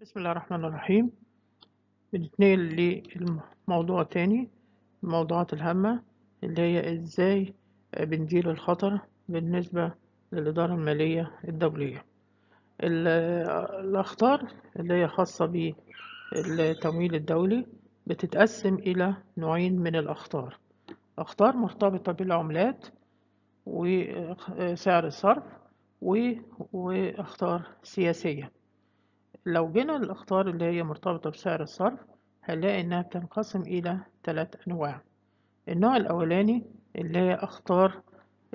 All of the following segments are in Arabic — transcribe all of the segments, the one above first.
بسم الله الرحمن الرحيم. بنتنقل لموضوع تاني الموضوعات الهامة اللي هي إزاي بندير الخطر بالنسبة للإدارة المالية الدولية. ال- الأخطار اللي هي خاصة بالتمويل الدولي بتتقسم إلى نوعين من الأخطار. أخطار مرتبطة بالعملات وسعر الصرف وأخطار سياسية. لو جينا للأخطار اللي هي مرتبطة بسعر الصرف هنلاقي إنها بتنقسم إلى ثلاث أنواع. النوع الأولاني اللي هي أخطار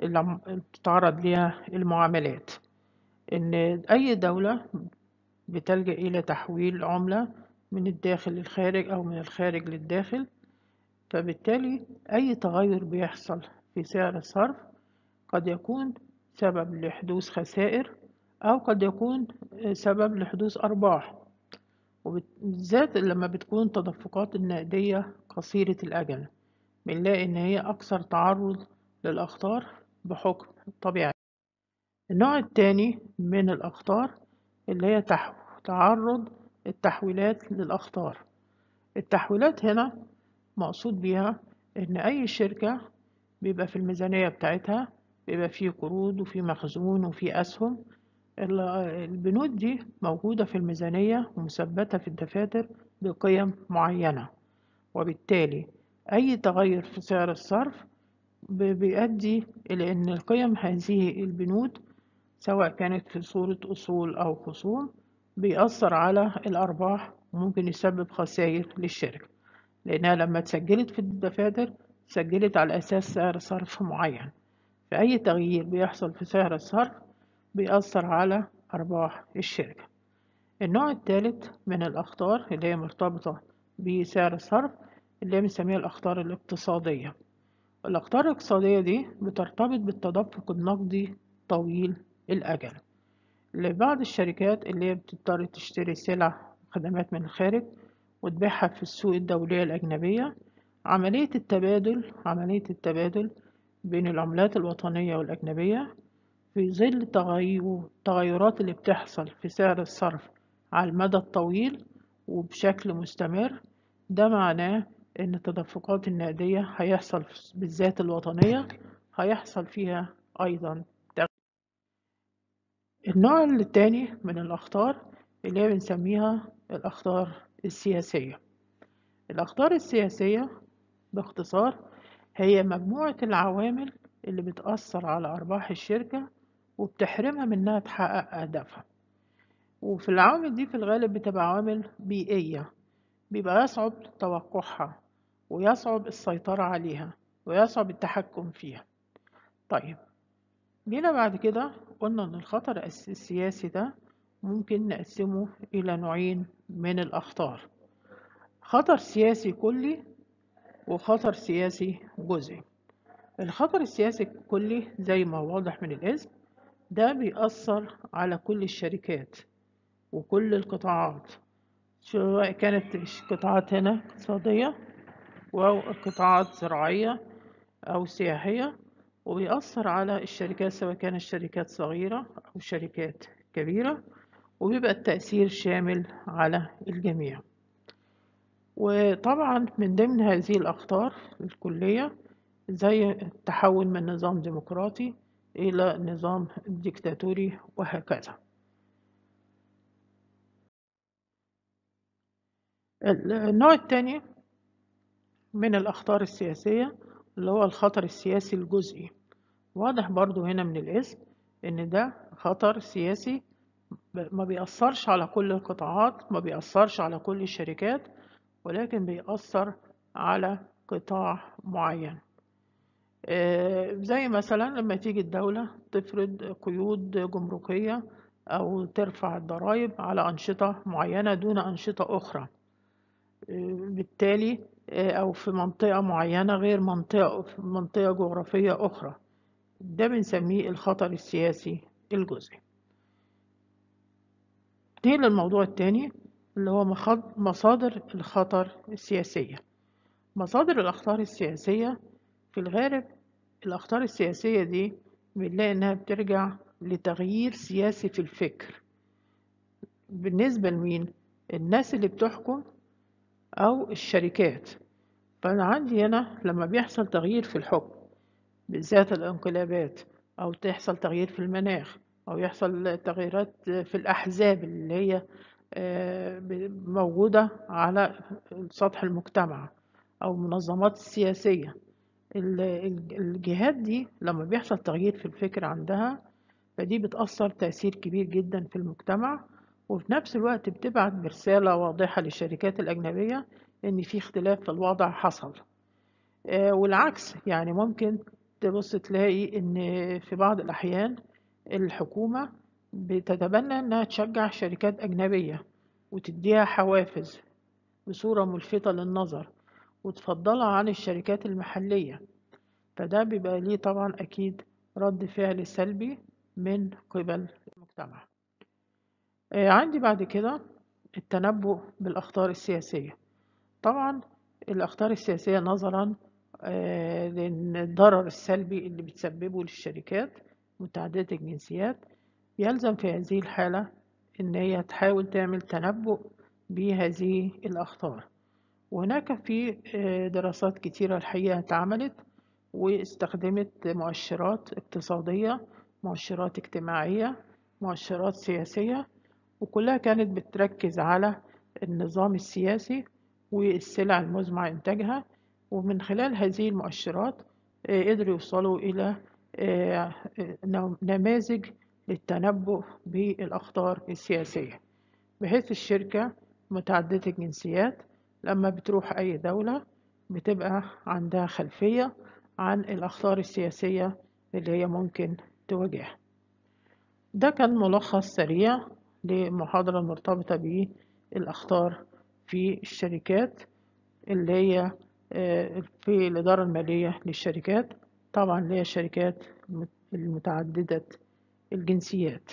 اللي بتتعرض ليها المعاملات. إن أي دولة بتلجأ إلى تحويل عملة من الداخل للخارج أو من الخارج للداخل فبالتالي أي تغير بيحصل في سعر الصرف قد يكون سبب لحدوث خسائر أو قد يكون سبب لحدوث أرباح. وبالذات لما بتكون تدفقات النقدية قصيرة الأجل بنلاقي إن هي أكثر تعرض للأخطار بحكم الطبيعة النوع التاني من الأخطار اللي هي تح- تعرض التحويلات للأخطار. التحويلات هنا مقصود بيها إن أي شركة بيبقى في الميزانية بتاعتها بيبقى فيه قروض وفيه مخزون وفيه أسهم البنود دي موجودة في الميزانية ومثبتة في الدفاتر بقيم معينة وبالتالي أي تغير في سعر الصرف بيؤدي إلى أن القيم هذه البنود سواء كانت في صورة أصول أو خصوم بيأثر على الأرباح وممكن يسبب خسائر للشركة لأنها لما اتسجلت في الدفاتر سجلت على أساس سعر صرف معين. فأي تغيير بيحصل في سعر الصرف بيأثر على أرباح الشركة. النوع الثالث من الأخطار اللي هي مرتبطة بسعر الصرف اللي بنسميها الأخطار الاقتصادية. الأخطار الاقتصادية دي بترتبط بالتدفق النقدي طويل الأجل. لبعض الشركات اللي هي بتضطر تشتري سلع وخدمات من الخارج وتبيعها في السوق الدولية الأجنبية عملية التبادل عملية التبادل بين العملات الوطنية والأجنبية في ظل تغير- التغيرات اللي بتحصل في سعر الصرف على المدى الطويل وبشكل مستمر ده معناه إن التدفقات النقدية هيحصل بالذات الوطنية هيحصل فيها أيضا. النوع التاني من الأخطار اللي بنسميها الأخطار السياسية الأخطار السياسية باختصار هي مجموعة العوامل اللي بتأثر على أرباح الشركة وبتحرمها من إنها تحقق أهدافها. وفي العوامل دي في الغالب بتبقى عوامل بيئية. بيبقى يصعب توقعها ويصعب السيطرة عليها ويصعب التحكم فيها. طيب جينا بعد كده قلنا إن الخطر الس- السياسي ده ممكن نقسمه إلى نوعين من الأخطار. خطر سياسي كلي وخطر سياسي جزئي. الخطر السياسي الكلي زي ما واضح من الاسم ده بيأثر على كل الشركات وكل القطاعات سواء كانت قطاعات هنا اقتصادية أو قطاعات زراعية أو سياحية وبيأثر على الشركات سواء كانت شركات صغيرة أو شركات كبيرة وبيبقى التأثير شامل على الجميع. وطبعا من ضمن هذه الأخطار الكلية زي التحول من نظام ديمقراطي إلى نظام ديكتاتوري وهكذا. ال- النوع الثاني من الأخطار السياسية اللي هو الخطر السياسي الجزئي. واضح برضو هنا من الاسم إن ده خطر سياسي ما بيأثرش على كل القطاعات ما بيأثرش على كل الشركات ولكن بيأثر على قطاع معين. زي مثلا لما تيجي الدولة تفرض قيود جمركية أو ترفع الضرائب على أنشطة معينة دون أنشطة أخرى. آه، بالتالي آه، أو في منطقة معينة غير منطقة منطقة جغرافية أخرى. ده بنسميه الخطر السياسي الجزئي. نيجي للموضوع التاني اللي هو مصادر الخطر السياسية. مصادر الأخطار السياسية في الغالب الأخطار السياسية دي بنلاقي إنها بترجع لتغيير سياسي في الفكر. بالنسبة لمين؟ الناس اللي بتحكم أو الشركات. فأنا عندي هنا لما بيحصل تغيير في الحكم بالذات الانقلابات أو تحصل تغيير في المناخ أو يحصل تغييرات في الأحزاب اللي هي آه، موجودة على سطح المجتمع أو المنظمات السياسية ال- ال- الجهات دي لما بيحصل تغيير في الفكر عندها فدي بتأثر تأثير كبير جدا في المجتمع. وفي نفس الوقت بتبعت برسالة واضحة للشركات الأجنبية إن في اختلاف في الوضع حصل. آه، والعكس يعني ممكن تبص تلاقي إن في بعض الأحيان الحكومة بتتبنى إنها تشجع شركات أجنبية وتديها حوافز بصورة ملفتة للنظر. وتفضلها عن الشركات المحلية. فده بيبقى ليه طبعا أكيد رد فعل سلبي من قبل المجتمع. آه، عندي بعد كده التنبؤ بالأخطار السياسية. طبعا الأخطار السياسية نظرا آه، للضرر السلبي اللي بتسببه للشركات متعددة الجنسيات. يلزم في هذه الحالة إن هي تحاول تعمل تنبؤ بهذه الأخطار. وهناك في آه، دراسات كتيرة الحقيقة اتعملت واستخدمت مؤشرات اقتصادية مؤشرات اجتماعية مؤشرات سياسية وكلها كانت بتركز على النظام السياسي والسلع المزمع إنتاجها. ومن خلال هذه المؤشرات آه، قدروا يوصلوا إلى آه، نماذج للتنبؤ بالأخطار السياسية. بحيث الشركة متعددة الجنسيات لما بتروح أي دولة بتبقى عندها خلفية عن الأخطار السياسية اللي هي ممكن تواجهها. ده كان ملخص سريع لمحاضرة مرتبطة بالأخطار في الشركات اللي هي آه، في الإدارة المالية للشركات. طبعا اللي هي الشركات المتعددة الجنسيات.